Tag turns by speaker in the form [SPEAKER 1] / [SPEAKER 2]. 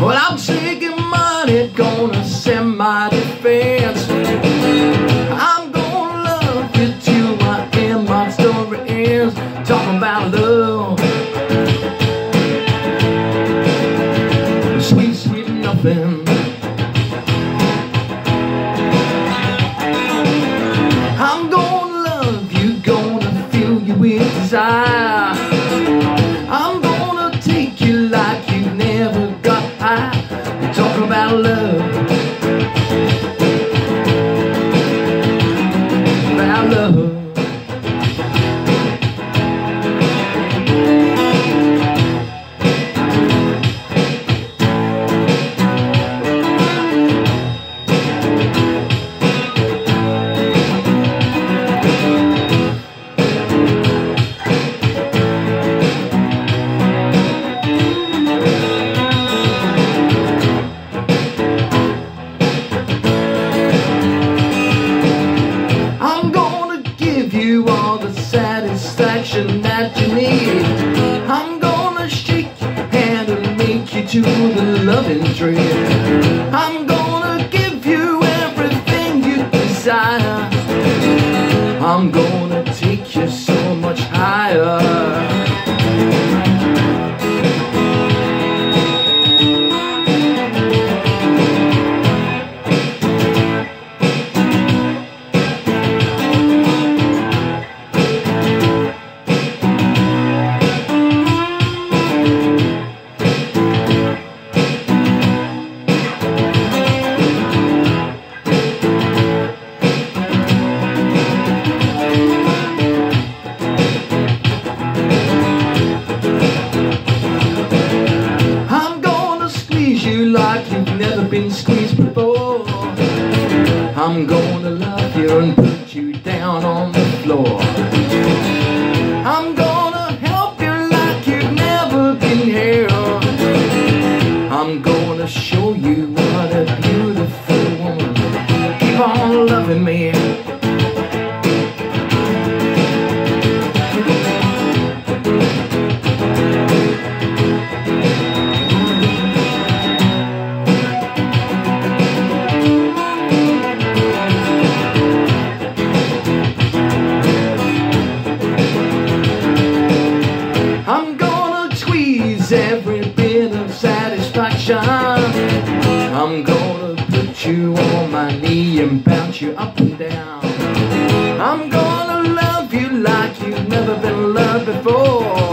[SPEAKER 1] Well, I'm taking money, gonna send my defense. I'm gonna love you till my end, my story ends. Talking about love. Sweet, sweet nothing. I'm gonna love you, gonna fill you with desire. love you the loving tree. I'm gonna give you everything you desire. I'm gonna been squeezed before. I'm gonna love you and put you down on the floor. I'm gonna help you like you've never been held. I'm gonna show you what a beautiful woman. Keep on loving me. sunshine. I'm gonna put you on my knee and bounce you up and down. I'm gonna love you like you've never been loved before.